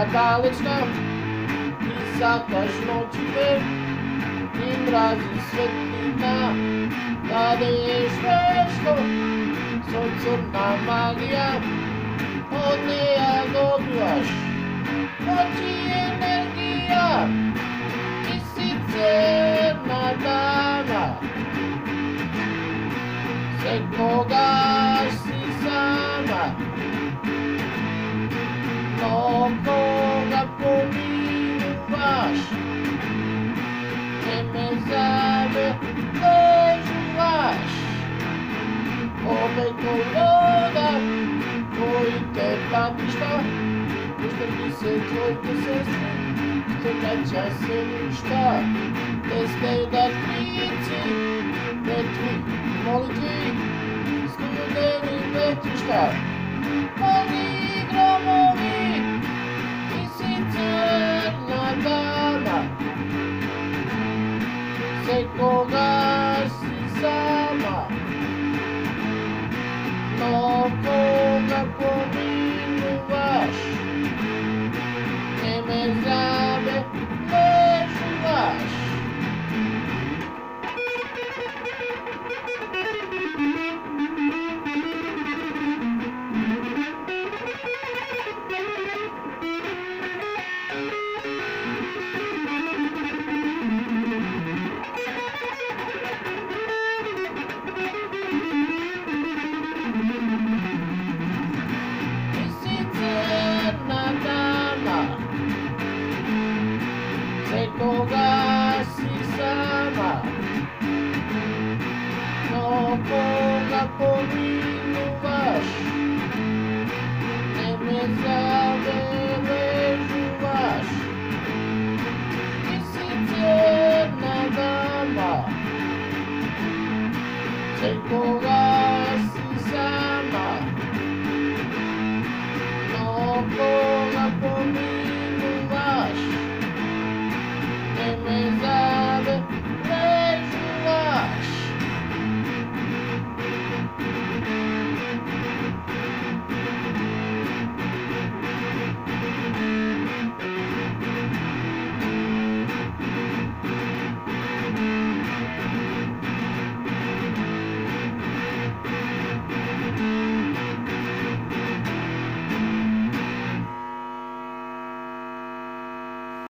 zemlja dalečna i sakaš noći ven i mrazi svetlina dadeš nešto crna magija. Od njeja dobivaš moći energija? Ti si crna dama. Se kogaš si sama pomiluvaš ne me zave dožuvaš ove koloda koji te pati šta Pušte mi se tvojke sestre Što vraća se ništa Ne sme da krici Vetvi, Seiko corri no baixo, nem pensava vejo baixo, e sem dizer nada mal, sem coragem.